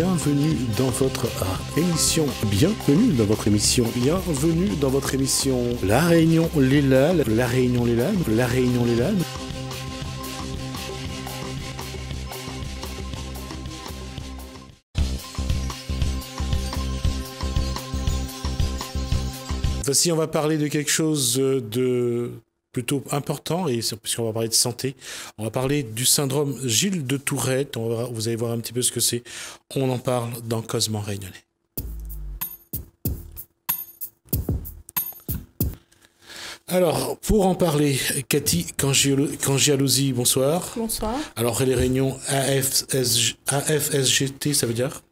bienvenue dans votre émission, bienvenue dans votre émission, bienvenue dans votre émission. La Réunion Léla, La Réunion Léla, La Réunion Léla. Voici, on va parler de quelque chose de plutôt important, et puisqu'on va parler de santé, on va parler du syndrome Gilles de Tourette. On va, vous allez voir un petit peu ce que c'est. On en parle dans Cosement Réunionnais. Alors, pour en parler, Cathy Cangialosi, bonsoir. Bonsoir. Alors, les réunions AFSGT, ça veut dire?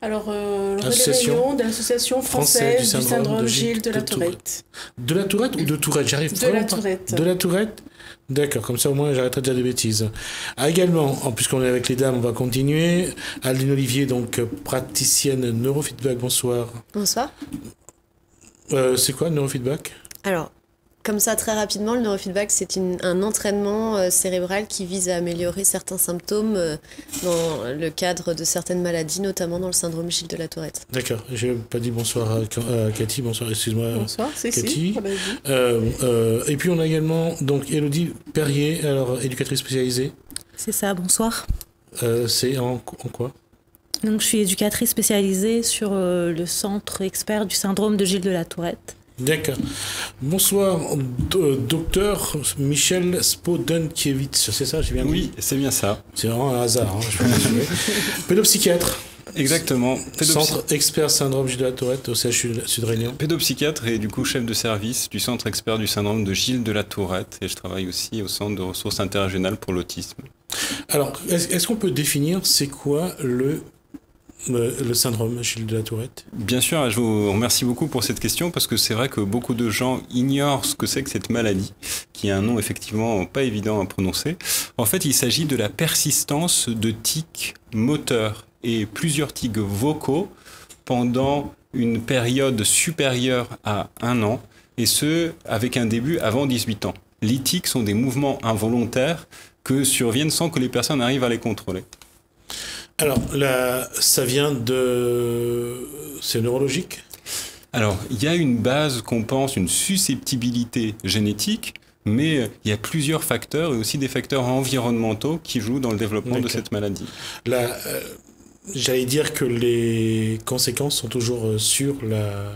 Alors, euh, de l'Association française, du syndrome, de Gilles de, la Tourette. De la Tourette ou de Tourette? J'arrive De la Tourette. De la Tourette? D'accord, comme ça au moins j'arrêterai de dire des bêtises. Ah, également, puisqu'on est avec les dames, on va continuer. Aline Olivier, donc praticienne neurofeedback, bonsoir. Bonsoir. Euh, c'est quoi neurofeedback? Alors, comme ça, très rapidement, le neurofeedback, c'est un entraînement euh, cérébral qui vise à améliorer certains symptômes euh, dans le cadre de certaines maladies, notamment dans le syndrome Gilles de la Tourette. D'accord. Je n'ai pas dit bonsoir à, Cathy. Bonsoir, excuse-moi. Bonsoir, c'est Cathy. Euh, et puis on a également donc Elodie Perrier, alors éducatrice spécialisée. C'est ça. Bonsoir. c'est en, en quoi? Donc, je suis éducatrice spécialisée sur le centre expert du syndrome de Gilles de la Tourette. D'accord. Bonsoir, docteur Michel Spodenkiewicz, c'est ça, j'ai bien Oui, c'est bien ça. C'est vraiment un hasard, hein, Pédopsychiatre. Exactement. Centre expert syndrome Gilles de la Tourette au CHU Sud-Réunion. Pédopsychiatre et du coup chef de service du centre expert du syndrome de Gilles de la Tourette et je travaille aussi au centre de ressources interrégionales pour l'autisme. Alors, est-ce qu'on peut définir c'est quoi le le syndrome Gilles de la Tourette Bien sûr, je vous remercie beaucoup pour cette question parce que c'est vrai que beaucoup de gens ignorent ce que c'est que cette maladie, qui a un nom effectivement pas évident à prononcer. En fait, il s'agit de la persistance de tics moteurs et plusieurs tics vocaux pendant une période supérieure à un an, et ce, avec un début avant 18 ans. Les tics sont des mouvements involontaires que surviennent sans que les personnes arrivent à les contrôler. Alors, là, ça vient de... C'est neurologique? Alors, il y a une base qu'on pense, une susceptibilité génétique, mais il y a plusieurs facteurs et aussi des facteurs environnementaux qui jouent dans le développement de cette maladie. Là, euh, j'allais dire que les conséquences sont toujours euh, sur la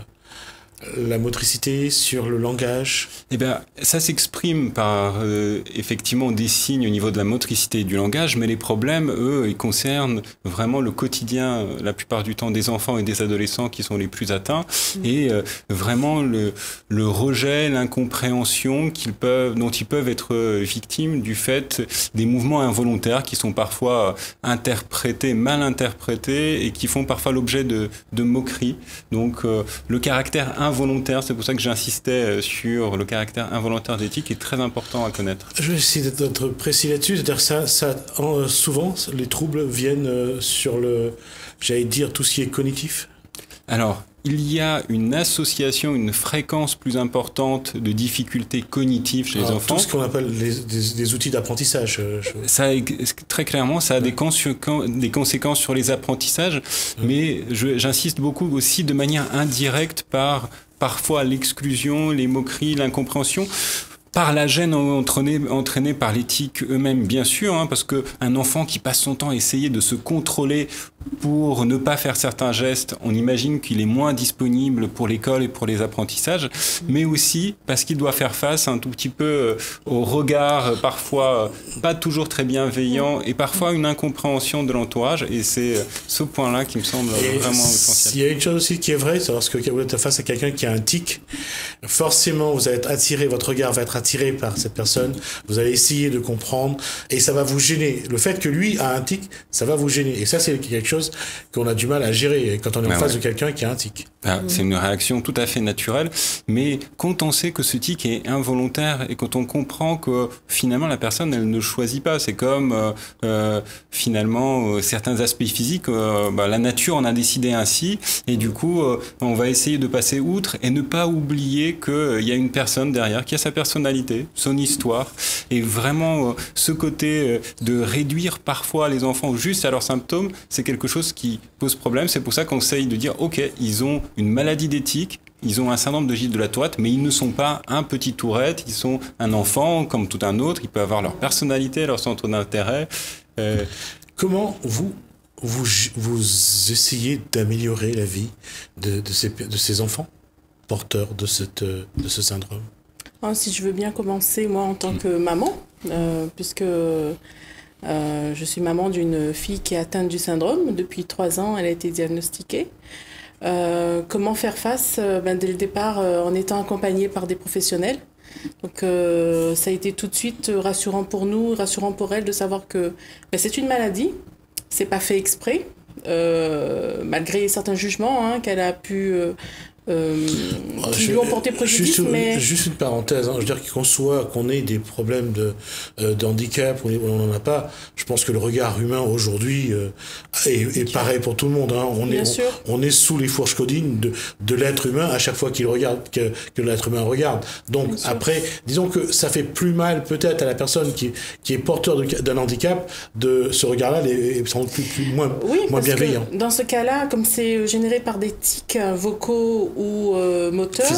la motricité, sur le langage Eh bien, ça s'exprime par euh, effectivement des signes au niveau de la motricité et du langage, mais les problèmes, eux, ils concernent vraiment le quotidien, euh, la plupart du temps, des enfants et des adolescents qui sont les plus atteints, mmh. et euh, vraiment le, le rejet, l'incompréhension qu'ils peuvent, dont ils peuvent être victimes du fait des mouvements involontaires qui sont parfois interprétés, mal interprétés, et qui font parfois l'objet de, de moqueries. Donc, le caractère involontaire. C'est pour ça que j'insistais euh, sur le caractère involontaire d'éthique qui est très important à connaître. Je vais essayer d'être précis là-dessus. C'est-à-dire ça, ça euh, souvent, les troubles viennent euh, sur le, j'allais dire, tout ce qui est cognitif. Alors, il y a une association, une fréquence plus importante de difficultés cognitives chez les enfants. Tout ce qu'on appelle des, outils d'apprentissage. Ça, très clairement, ça a des, des, conséquences sur les apprentissages, mais j'insiste beaucoup aussi de manière indirecte par parfois l'exclusion, les moqueries, l'incompréhension par la gêne entraînée, entraînée par l'éthique eux-mêmes, bien sûr, hein, parce que un enfant qui passe son temps à essayer de se contrôler pour ne pas faire certains gestes, on imagine qu'il est moins disponible pour l'école et pour les apprentissages, mais aussi parce qu'il doit faire face un tout petit peu euh, au regard euh, parfois euh, pas toujours très bienveillant et parfois une incompréhension de l'entourage, et c'est ce point-là qui me semble vraiment essentiel. Il y a une chose aussi qui est vraie, c'est lorsque vous êtes face à quelqu'un qui a un tic, forcément vous allez être attiré, votre regard va être attiré par cette personne, vous allez essayer de comprendre et ça va vous gêner. Le fait que lui a un tic, ça va vous gêner. Et ça, c'est quelque chose qu'on a du mal à gérer quand on est en face de quelqu'un qui a un tic. Ah, c'est une réaction tout à fait naturelle, mais quand on sait que ce tic est involontaire et quand on comprend que finalement la personne, elle ne choisit pas, c'est comme euh, euh, finalement euh, certains aspects physiques, bah, la nature en a décidé ainsi, et du coup, on va essayer de passer outre et ne pas oublier qu'il y a une personne derrière qui a sa personnalité son histoire, et vraiment ce côté de réduire parfois les enfants juste à leurs symptômes, c'est quelque quelque chose qui pose problème. C'est pour ça qu'on essaye de dire, OK, ils ont une maladie d'éthique, ils ont un syndrome de Gilles de la Tourette, mais ils ne sont pas un petit tourette, ils sont un enfant comme tout un autre, ils peuvent avoir leur personnalité, leur centre d'intérêt. Euh, Comment vous, vous, vous essayez d'améliorer la vie de, de, ces, de ces enfants porteurs de, cette, de ce syndrome? Ah, Si je veux bien commencer, moi, en tant que maman, euh, puisque euh, je suis maman d'une fille qui est atteinte du syndrome. Depuis trois ans, elle a été diagnostiquée. Euh, comment faire face ben, dès le départ en étant accompagnée par des professionnels? Donc ça a été tout de suite rassurant pour nous, rassurant pour elle de savoir que ben, c'est une maladie, c'est pas fait exprès, malgré certains jugements hein, qu'elle a pu euh, qui lui ont porté préjudice. Juste, mais... juste une parenthèse, hein. je veux dire qu'on soit, qu'on ait des problèmes de, euh, handicap ou on n'en a pas, je pense que le regard humain aujourd'hui euh, est, pareil pour tout le monde. Hein. On, est, on, est sous les fourches codines de, de l'être humain à chaque fois qu'il regarde, que, que l'être humain regarde. Donc après, disons que ça fait plus mal peut-être à la personne qui, qui est porteur d'un handicap de ce regard-là est sans plus, plus, moins, moins bienveillant. dans ce cas-là, comme c'est généré par des tics vocaux ou euh, moteur.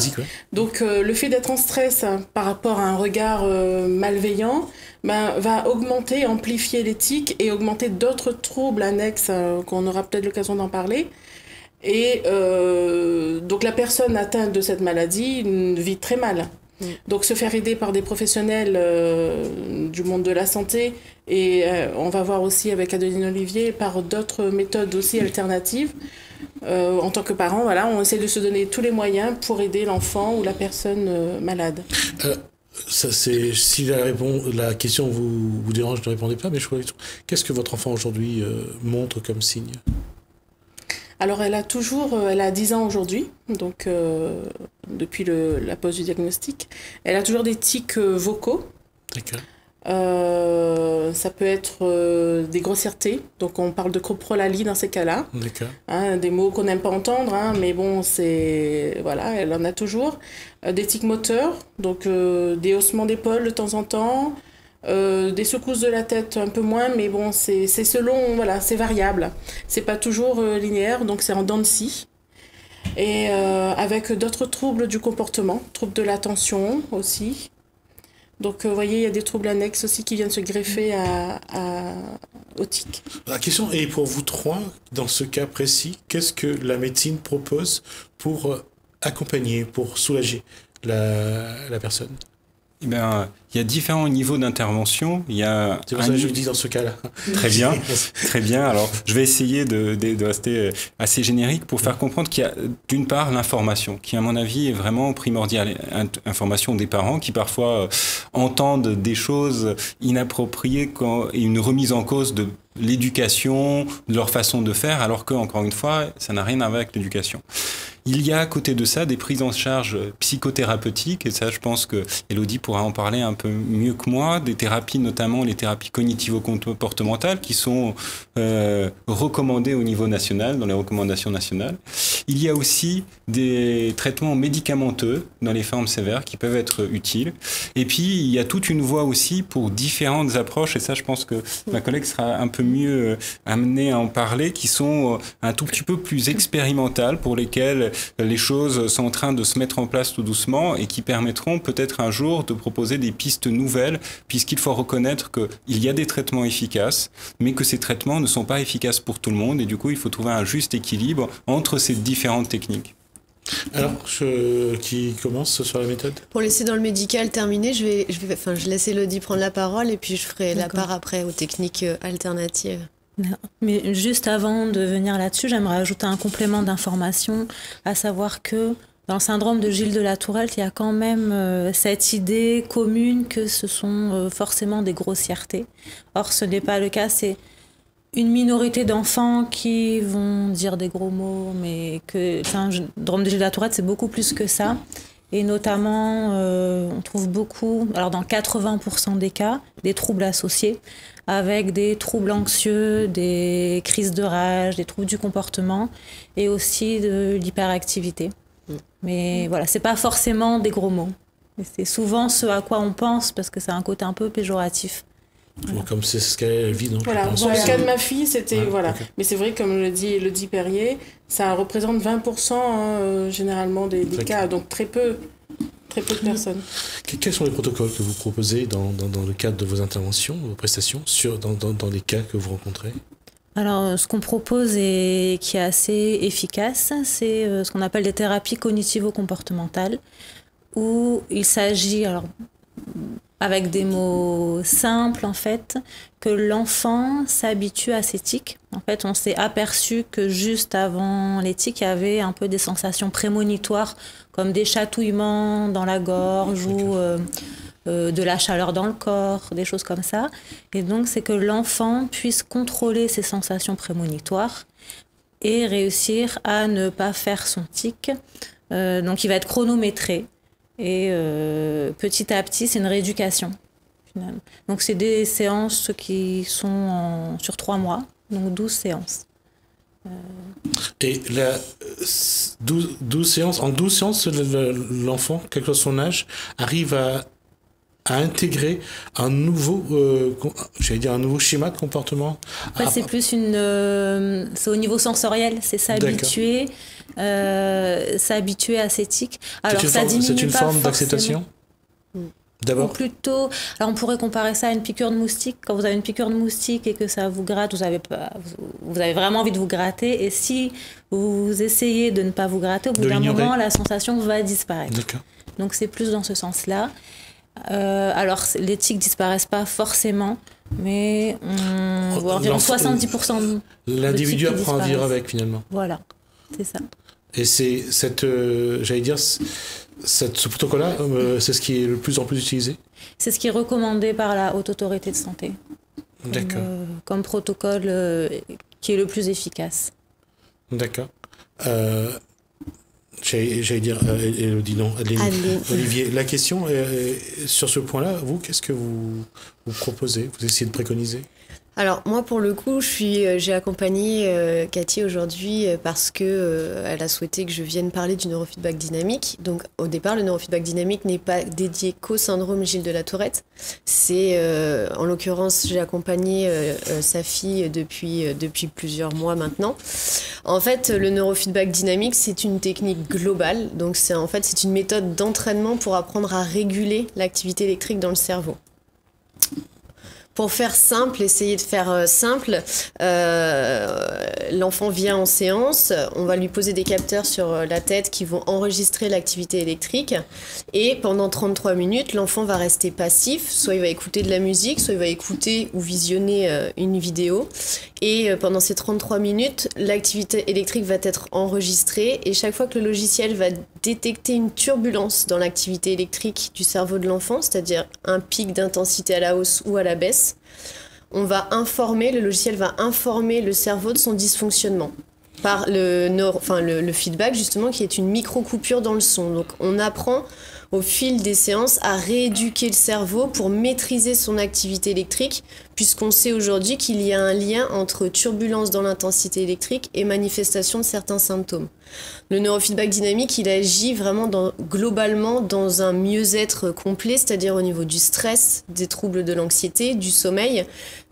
Donc euh, le fait d'être en stress hein, par rapport à un regard euh, malveillant ben, va augmenter, amplifier l'éthique et augmenter d'autres troubles annexes qu'on aura peut-être l'occasion d'en parler. Et donc la personne atteinte de cette maladie vit très mal. Mm. Donc se faire aider par des professionnels du monde de la santé et on va voir aussi avec Adeline Olivier par d'autres méthodes aussi alternatives euh, en tant que parent, voilà, on essaie de se donner tous les moyens pour aider l'enfant ou la personne euh, malade. Euh, ça, c'est, si la, la question vous, vous dérange, ne répondez pas, mais je qu'est-ce que votre enfant aujourd'hui montre comme signe? Alors elle a toujours, elle a 10 ans aujourd'hui, donc depuis le, la pose du diagnostic. Elle a toujours des tics vocaux. D'accord. Euh, ça peut être euh, des grossièretés, donc on parle de coprolalie dans ces cas-là. Hein, des mots qu'on n'aime pas entendre, hein, mais bon, c'est. Voilà, elle en a toujours. Euh, des tics moteurs, donc des haussements d'épaule de temps en temps. des secousses de la tête un peu moins, mais bon, c'est selon, voilà, c'est variable. C'est pas toujours linéaire, donc c'est en dents de scie. Et avec d'autres troubles du comportement, troubles de l'attention aussi. Donc, euh, vous voyez, il y a des troubles annexes aussi qui viennent se greffer à, au tic. La question est pour vous trois, dans ce cas précis, qu'est-ce que la médecine propose pour euh, accompagner, pour soulager la, la personne? Eh ben, il y a différents niveaux d'intervention. Il y a. C'est pour ça que je dis dans ce cas-là. Très bien, très bien. Alors, je vais essayer de, de, rester assez générique pour faire comprendre qu'il y a d'une part l'information, qui à mon avis est vraiment primordiale. Information des parents qui parfois euh, entendent des choses inappropriées quand, et une remise en cause de l'éducation, leur façon de faire, alors que encore une fois, ça n'a rien à voir avec l'éducation. Il y a à côté de ça des prises en charge psychothérapeutiques, et ça je pense que Elodie pourra en parler un peu mieux que moi, des thérapies, notamment les thérapies cognitivo-comportementales, qui sont euh, recommandées au niveau national, dans les recommandations nationales. Il y a aussi des traitements médicamenteux dans les formes sévères qui peuvent être utiles. Et puis, il y a toute une voie aussi pour différentes approches, et ça je pense que ma collègue sera un peu mieux amenée à en parler, qui sont un tout petit peu plus expérimentales, pour lesquelles les choses sont en train de se mettre en place tout doucement et qui permettront peut-être un jour de proposer des pistes nouvelles, puisqu'il faut reconnaître qu'il y a des traitements efficaces, mais que ces traitements ne sont pas efficaces pour tout le monde, et du coup, il faut trouver un juste équilibre entre ces différentes techniques. Alors, je, qui commence sur la méthode? Pour laisser dans le médical terminé, je vais, je vais, enfin, je laisse Elodie prendre la parole et puis je ferai la part après aux techniques euh, alternatives. Mais juste avant de venir là-dessus, j'aimerais ajouter un complément d'information, à savoir que dans le syndrome de Gilles de la Tourelle, il y a quand même euh, cette idée commune que ce sont euh, forcément des grossièretés. Or, ce n'est pas le cas. C'est une minorité d'enfants qui vont dire des gros mots, mais que le syndrome de Gilles de la Tourelle, c'est beaucoup plus que ça. Et notamment, euh, on trouve beaucoup, alors dans 80% des cas, des troubles associés avec des troubles anxieux, des crises de rage, des troubles du comportement et aussi de l'hyperactivité. Mais voilà, c'est pas forcément des gros mots. C'est souvent ce à quoi on pense parce que c'est un côté un peu péjoratif. Comme c'est ce qu'elle vit. Donc, voilà, dans le cas de ma fille, c'était. voilà. Mais c'est vrai, comme le dit, le dit Perrier, ça représente 20% hein, généralement des, des cas, donc très peu. Très peu de personnes. Quels sont les protocoles que vous proposez dans, dans, dans le cadre de vos interventions, vos prestations, sur, dans, dans les cas que vous rencontrez? Alors, ce qu'on propose et qui est assez efficace, c'est euh, ce qu'on appelle des thérapies cognitivo-comportementales, où il s'agit, alors, avec des mots simples en fait, que l'enfant s'habitue à ces tics. En fait, on s'est aperçu que juste avant les tics, il y avait un peu des sensations prémonitoires, comme des chatouillements dans la gorge ou euh, euh, de la chaleur dans le corps, des choses comme ça. Et donc, c'est que l'enfant puisse contrôler ses sensations prémonitoires et réussir à ne pas faire son tic. Euh, donc, il va être chronométré. Et euh, petit à petit, c'est une rééducation. Finalement. Donc, c'est des séances qui sont sur trois mois, donc 12 séances. Et la 12, séances, en 12 séances, l'enfant, quel que soit son âge, arrive à à intégrer un nouveau, euh, dire un nouveau schéma de comportement? c'est plus une, euh, c'est au niveau sensoriel, c'est s'habituer, euh, s'habituer à cette éthique. Alors ça diminue C'est une forme d'acceptation. D'abord. plutôt, alors on pourrait comparer ça à une piqûre de moustique. Quand vous avez une piqûre de moustique et que ça vous gratte, vous avez, vous avez vraiment envie de vous gratter. Et si vous essayez de ne pas vous gratter, au bout d'un moment, la sensation va disparaître. Donc c'est plus dans ce sens-là. Euh, alors, les tics disparaissent pas forcément, mais on voit environ 70%. L'individu apprend à vivre avec finalement. Voilà, c'est ça. Et c'est cette, euh, j'allais dire, cette, ce protocole-là, euh, c'est ce qui est le plus en plus utilisé? C'est ce qui est recommandé par la Haute Autorité de Santé. D'accord. comme protocole qui est le plus efficace. D'accord. J'allais dire, euh, non, Olivier, la question euh, sur ce point-là, vous, qu'est-ce que vous, vous proposez? Vous essayez de préconiser? Alors moi pour le coup, je suis, euh, j'ai accompagné euh, Cathy aujourd'hui euh, parce que elle a souhaité que je vienne parler du neurofeedback dynamique. Donc au départ, le neurofeedback dynamique n'est pas dédié qu'au syndrome Gilles de la Tourette. C'est en l'occurrence, j'ai accompagné sa fille depuis depuis plusieurs mois maintenant. En fait, le neurofeedback dynamique, c'est une technique globale. Donc c'est en fait c'est une méthode d'entraînement pour apprendre à réguler l'activité électrique dans le cerveau. Pour faire simple, essayer de faire euh, simple, euh, l'enfant vient en séance, on va lui poser des capteurs sur euh, la tête qui vont enregistrer l'activité électrique. Et pendant 33 minutes, l'enfant va rester passif, soit il va écouter de la musique, soit il va écouter ou visionner une vidéo. Et pendant ces 33 minutes, l'activité électrique va être enregistrée. Et chaque fois que le logiciel va détecter une turbulence dans l'activité électrique du cerveau de l'enfant, c'est-à-dire un pic d'intensité à la hausse ou à la baisse, on va informer, le logiciel va informer le cerveau de son dysfonctionnement par le, le, feedback justement qui est une micro-coupure dans le son. Donc on apprend au fil des séances à rééduquer le cerveau pour maîtriser son activité électrique puisqu'on sait aujourd'hui qu'il y a un lien entre turbulence dans l'intensité électrique et manifestation de certains symptômes. Le neurofeedback dynamique, il agit vraiment dans, globalement dans un mieux-être complet, c'est-à-dire au niveau du stress, des troubles de l'anxiété, du sommeil,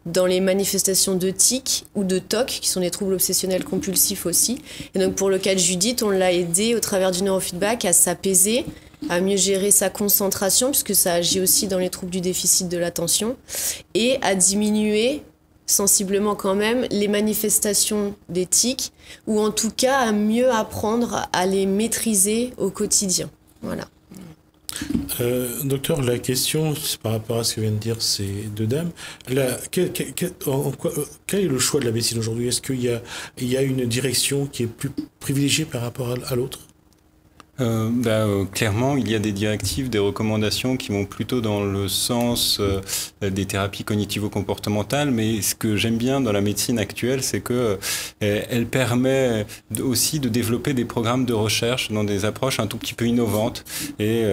dans les manifestations de tic ou de TOC, qui sont des troubles obsessionnels compulsifs aussi. Et donc pour le cas de Judith, on l'a aidé au travers du neurofeedback à s'apaiser, à mieux gérer sa concentration, puisque ça agit aussi dans les troubles du déficit de l'attention, et à diminuer sensiblement quand même les manifestations des tics, ou en tout cas à mieux apprendre à les maîtriser au quotidien. Voilà. Euh, docteur, la question, par rapport à ce que viennent de dire ces deux dames, quel, est le choix de la médecine aujourd'hui? Est-ce qu'il y y a une direction qui est plus privilégiée par rapport à l'autre? Euh, bah, euh, clairement, il y a des directives, des recommandations qui vont plutôt dans le sens euh, des thérapies cognitivo-comportementales, mais ce que j'aime bien dans la médecine actuelle, c'est que elle permet aussi de développer des programmes de recherche dans des approches un tout petit peu innovantes. Et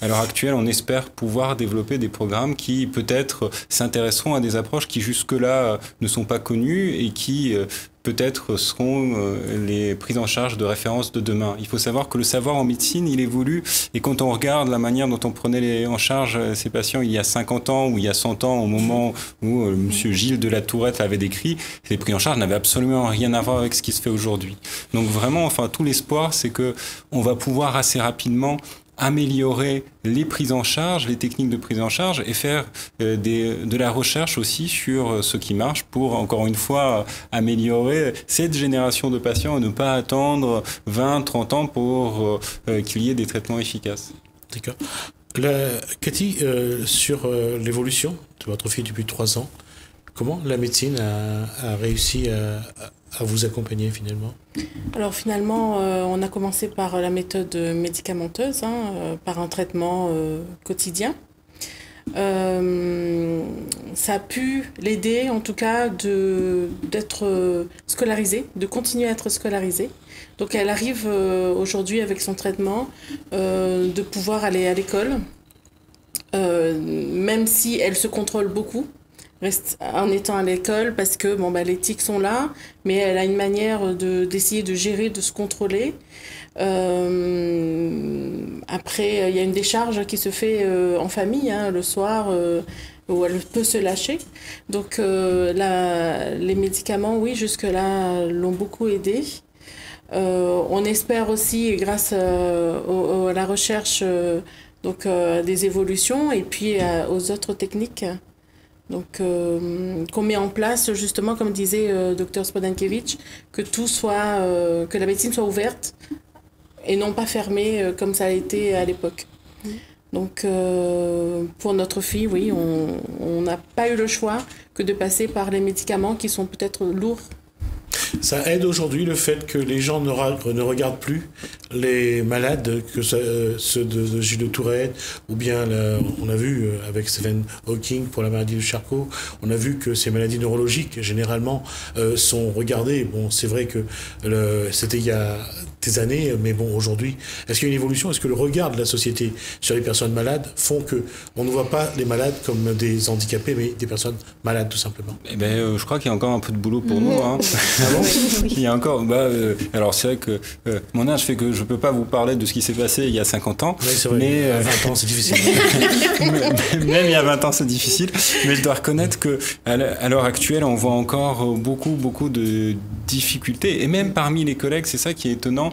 à l'heure actuelle, on espère pouvoir développer des programmes qui peut-être s'intéresseront à des approches qui jusque-là ne sont pas connues et qui peut-être seront euh, les prises en charge de référence de demain. Il faut savoir que le savoir en médecine, il évolue et quand on regarde la manière dont on prenait les, en charge ces patients il y a 50 ans ou il y a 100 ans, au moment où euh, M. Gilles de la Tourette avait décrit, les prises en charge n'avaient absolument rien à voir avec ce qui se fait aujourd'hui. Donc vraiment, enfin, tout l'espoir, c'est que on va pouvoir assez rapidement améliorer les prises en charge, les techniques de prise en charge et faire euh, de la recherche aussi sur euh, ce qui marche pour, encore une fois, améliorer cette génération de patients et ne pas attendre 20, 30 ans pour euh, qu'il y ait des traitements efficaces. D'accord. Cathy, sur l'évolution de votre fille depuis 3 ans, comment la médecine a, réussi à vous accompagner finalement Alors finalement, euh, on a commencé par la méthode médicamenteuse, hein, euh, par un traitement euh, quotidien. ça a pu l'aider en tout cas d'être scolarisée, de continuer à être scolarisée. Donc elle arrive aujourd'hui avec son traitement de pouvoir aller à l'école, même si elle se contrôle beaucoup en étant à l'école parce que bon, bah, les tics sont là, mais elle a une manière d'essayer de, gérer, de se contrôler. Euh, après, il y a une décharge qui se fait euh, en famille hein, le soir euh, où elle peut se lâcher. Donc la, les médicaments, oui, jusque-là, l'ont beaucoup aidé. on espère aussi, grâce à la recherche, donc, des évolutions et puis aux autres techniques donc, euh, qu'on met en place, justement, comme disait euh, Dr Spodankevich, que tout soit, euh, que la médecine soit ouverte et non pas fermée euh, comme ça a été à l'époque. Donc, pour notre fille, oui, on n'a pas eu le choix que de passer par les médicaments qui sont peut-être lourds ça aide aujourd'hui le fait que les gens ne, regardent plus les malades, que euh, ceux de, Gilles de Tourette, ou bien on a vu euh, avec Stephen Hawking pour la maladie de Charcot, on a vu que ces maladies neurologiques généralement euh, sont regardées. Bon, c'est vrai que c'était il y a des années, mais bon, aujourd'hui, est-ce qu'il y a une évolution? Est-ce que le regard de la société sur les personnes malades font que on ne voit pas les malades comme des handicapés, mais des personnes malades tout simplement? Eh ben, je crois qu'il y a encore un peu de boulot pour nous. Hein. Ah il y a encore. Bah, euh, alors c'est vrai que euh, mon âge fait que je peux pas vous parler de ce qui s'est passé il y a 50 ans. Oui, vrai, mais à 20 euh, ans c'est difficile. même il y a 20 ans c'est difficile. Mais je dois reconnaître que à l'heure actuelle on voit encore beaucoup beaucoup de difficultés et même parmi les collègues c'est ça qui est étonnant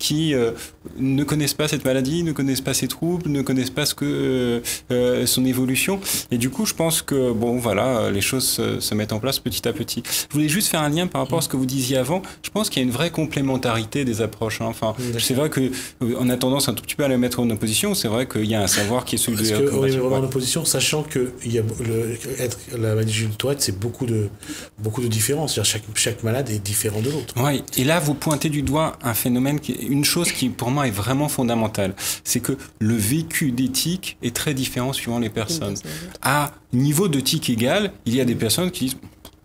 qui ne connaissent pas cette maladie, ne connaissent pas ses troubles, ne connaissent pas ce que son évolution. Et du coup je pense que bon voilà les choses se, se mettent en place petit à petit. Je voulais juste faire un lien par rapport à ce que vous disiez avant, je pense qu'il y a une vraie complémentarité des approches. Hein. Enfin, c'est vrai que euh, on a tendance un tout petit peu à les mettre en opposition. C'est vrai qu'il y a un savoir qui est celui de. Parce qu'on est vraiment en opposition, sachant que il y a le, être la maladie de Tourette, c'est beaucoup de beaucoup de différences. Chaque chaque malade est différent de l'autre. Oui. Et là, vous pointez du doigt un phénomène, qui, une chose qui pour moi est vraiment fondamentale, c'est que le vécu d'éthique est très différent suivant les personnes. À niveau de tic égal, il y a des personnes qui disent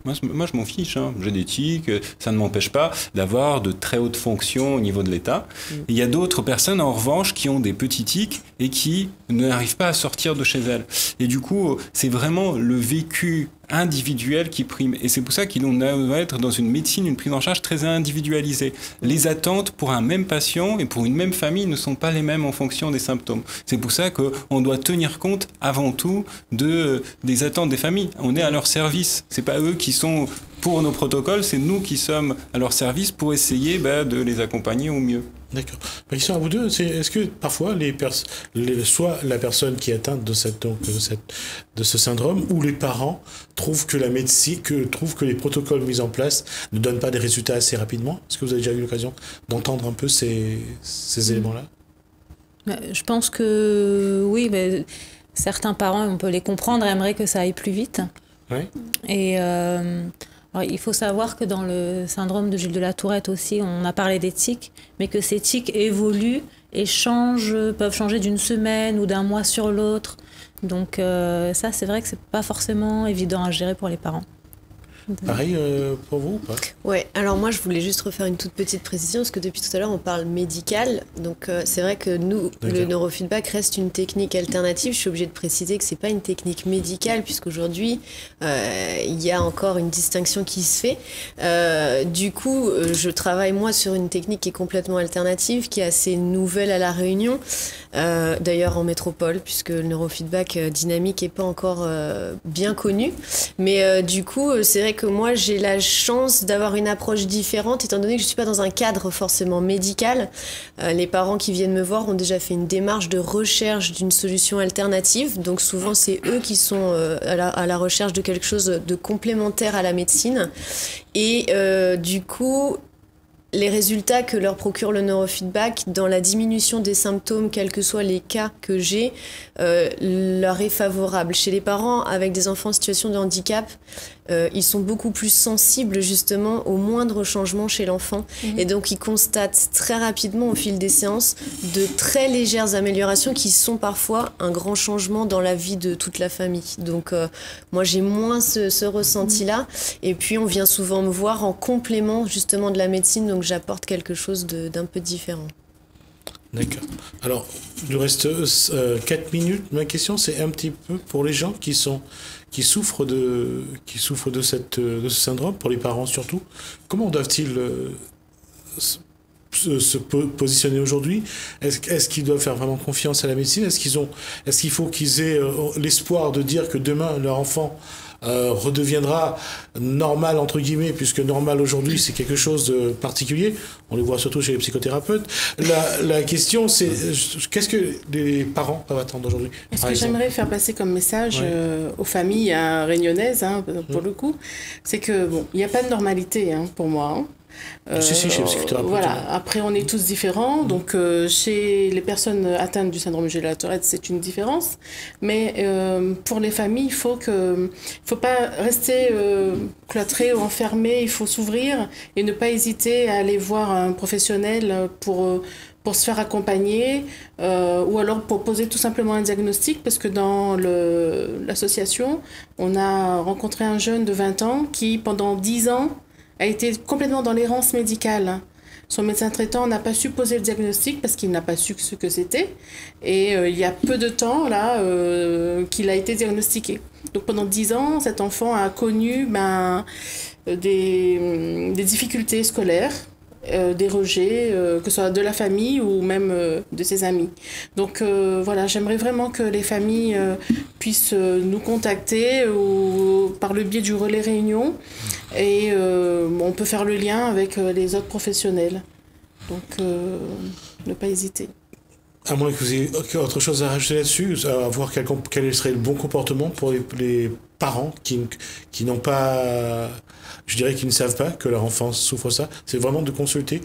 moi, je m'en fiche. Hein. J'ai des tics. Ça ne m'empêche pas d'avoir de très hautes fonctions au niveau de l'État. Mm. Il y a d'autres personnes, en revanche, qui ont des petits tics et qui n'arrivent pas à sortir de chez elles. Et du coup, c'est vraiment le vécu individuel qui prime. Et c'est pour ça qu'il doit être dans une médecine, une prise en charge très individualisée. Les attentes pour un même patient et pour une même famille ne sont pas les mêmes en fonction des symptômes. C'est pour ça qu'on doit tenir compte avant tout de, des attentes des familles. On est à leur service. C'est pas eux qui sont pour nos protocoles, c'est nous qui sommes à leur service pour essayer bah, de les accompagner au mieux. D'accord. Ma question à vous deux, c'est est-ce que parfois, les, soit la personne qui est atteinte de, cette, donc, de, cette, de ce syndrome ou les parents trouvent que la médecine, que, trouvent que les protocoles mis en place ne donnent pas des résultats assez rapidement? Est-ce que vous avez déjà eu l'occasion d'entendre un peu ces, ces éléments-là? Bah, Je pense que oui, mais certains parents, on peut les comprendre, aimeraient que ça aille plus vite. Oui. Et. Euh, il faut savoir que dans le syndrome de Gilles de la Tourette aussi, on a parlé des tics, mais que ces tics évoluent et changent, peuvent changer d'une semaine ou d'un mois sur l'autre. Donc euh, ça, c'est vrai que c'est pas forcément évident à gérer pour les parents. Pareil euh, pour vous ou pas? Ouais, alors moi je voulais juste refaire une toute petite précision parce que depuis tout à l'heure on parle médical. Donc euh, c'est vrai que nous, le neurofeedback reste une technique alternative. Je suis obligée de préciser que c'est pas une technique médicale puisqu'aujourd'hui euh, il y a encore une distinction qui se fait. Euh, du coup, je travaille moi sur une technique qui est complètement alternative, qui est assez nouvelle à la Réunion. Euh, d'ailleurs en métropole, puisque le neurofeedback dynamique n'est pas encore euh, bien connu. Mais du coup, c'est vrai que moi, j'ai la chance d'avoir une approche différente, étant donné que je ne suis pas dans un cadre forcément médical. les parents qui viennent me voir ont déjà fait une démarche de recherche d'une solution alternative. Donc souvent, c'est eux qui sont à la, à, la, recherche de quelque chose de complémentaire à la médecine. Et du coup, les résultats que leur procure le neurofeedback dans la diminution des symptômes, quels que soient les cas que j'ai, euh, leur est favorable. Chez les parents avec des enfants en situation de handicap, euh, ils sont beaucoup plus sensibles justement aux moindres changements chez l'enfant. Mhm. Et donc ils constatent très rapidement au fil des séances de très légères améliorations qui sont parfois un grand changement dans la vie de toute la famille. Donc euh, moi j'ai moins ce, ce ressenti-là. Et puis on vient souvent me voir en complément justement de la médecine, donc j'apporte quelque chose d'un peu différent. D'accord. Alors, il nous reste 4 euh, minutes. Ma question, c'est un petit peu pour les gens qui sont qui souffrent de, qui souffrent de, cette, de ce syndrome, pour les parents surtout, comment doivent-ils euh, se, positionner aujourd'hui? Est-ce qu'ils doivent faire vraiment confiance à la médecine? Est-ce qu'ils est-ce qu'il faut qu'ils aient euh, l'espoir de dire que demain leur enfant euh, redeviendra normal entre guillemets, puisque normal aujourd'hui c'est quelque chose de particulier. On le voit surtout chez les psychothérapeutes. La, la question c'est qu'est-ce que les parents peuvent attendre aujourd'hui Ce que j'aimerais faire passer comme message euh, aux familles hein, réunionnaises, hein, pour mmh. le coup, c'est que bon, il n'y a pas de normalité hein, pour moi. Euh, si, le Voilà. Après, on est tous différents. Donc, euh, chez les personnes atteintes du syndrome de la Tourette, c'est une différence. Mais euh, pour les familles, il faut que, faut pas rester cloîtré ou enfermé. Il faut s'ouvrir et ne pas hésiter à aller voir un professionnel pour pour se faire accompagner ou alors pour poser tout simplement un diagnostic parce que dans l'association, on a rencontré un jeune de 20 ans qui, pendant 10 ans, a été complètement dans l'errance médicale. Son médecin traitant n'a pas su poser le diagnostic parce qu'il n'a pas su ce que c'était. Et euh, il y a peu de temps, là, euh, qu'il a été diagnostiqué. Donc pendant dix ans, cet enfant a connu ben, des, des difficultés scolaires euh, des rejets, euh, que ce soit de la famille ou même euh, de ses amis. Donc voilà, j'aimerais vraiment que les familles puissent nous contacter ou par le biais du relais réunion et on peut faire le lien avec les autres professionnels. Donc ne pas hésiter. À moins que vous ayez autre chose à rajouter là-dessus, à voir quel, quel, serait le bon comportement pour les, parents qui, qui n'ont pas, je dirais qu'ils ne savent pas que leur enfant souffre ça. C'est vraiment de consulter.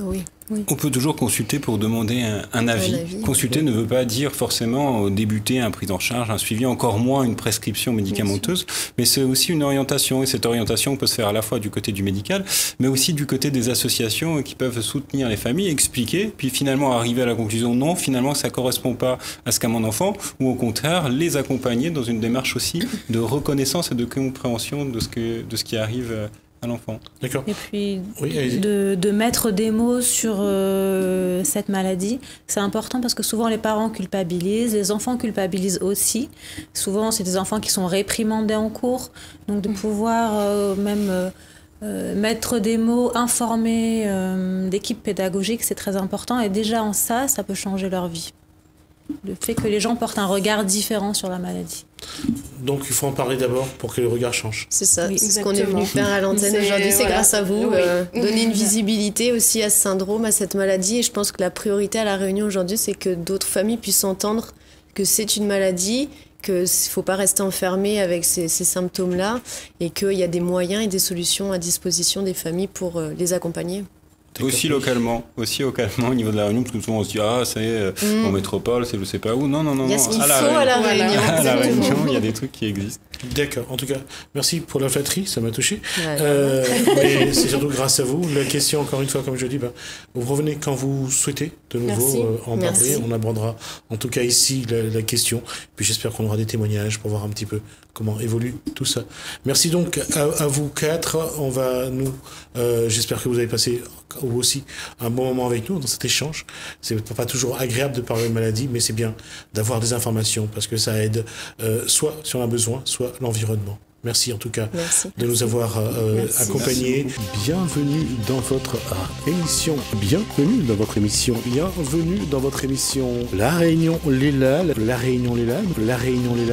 Oui. On peut toujours consulter pour demander un, avis. Consulter ne veut pas dire forcément débuter un prise en charge, un suivi, encore moins une prescription médicamenteuse, mais c'est aussi une orientation. Et cette orientation peut se faire à la fois du côté du médical, mais aussi du côté des associations qui peuvent soutenir les familles, expliquer, puis finalement arriver à la conclusion non, finalement ça correspond pas à ce qu'a mon enfant, ou au contraire les accompagner dans une démarche aussi de reconnaissance et de compréhension de ce, que, de ce qui arrive à l'enfant. D'accord. Et puis de, de, mettre des mots sur euh, cette maladie, c'est important parce que souvent les parents culpabilisent, les enfants culpabilisent aussi. Souvent c'est des enfants qui sont réprimandés en cours, donc de pouvoir euh, même euh, mettre des mots, informer l'équipe pédagogique, c'est très important et déjà en ça, ça peut changer leur vie le fait que les gens portent un regard différent sur la maladie. Donc il faut en parler d'abord pour que le regard change. C'est ça, c'est ce qu'on est venu faire à l'antenne aujourd'hui, c'est grâce à vous, euh, donner une visibilité aussi à ce syndrome, à cette maladie. Et je pense que la priorité à la réunion aujourd'hui, c'est que d'autres familles puissent entendre que c'est une maladie, qu'il ne faut pas rester enfermé avec ces, symptômes-là et qu'il y a des moyens et des solutions à disposition des familles pour euh, les accompagner. Aussi localement, aussi localement au niveau de la Réunion, parce que souvent on se dit ah c'est euh, mm. en métropole, c'est je sais pas où. Non non non Il y a ce qu'il faut à la Réunion. À la Réunion, il y a des trucs qui existent. D'accord. En tout cas, merci pour la flatterie, ça m'a touché. Euh, mais c'est surtout grâce à vous. La question, encore une fois, comme je dis, ben, vous revenez quand vous souhaitez de nouveau euh, en parler. On abordera, en tout cas ici, la, question. Puis j'espère qu'on aura des témoignages pour voir un petit peu comment évolue tout ça. Merci donc à, vous quatre. On va nous, euh, j'espère que vous avez passé vous aussi un bon moment avec nous dans cet échange. C'est pas toujours agréable de parler de maladie, mais c'est bien d'avoir des informations parce que ça aide soit si on a besoin, soit l'environnement. Merci en tout cas de nous avoir euh, accompagnés. Bienvenue dans votre émission. Bienvenue dans votre émission. Bienvenue dans votre émission. La Réunion Les La Réunion Les La Réunion Les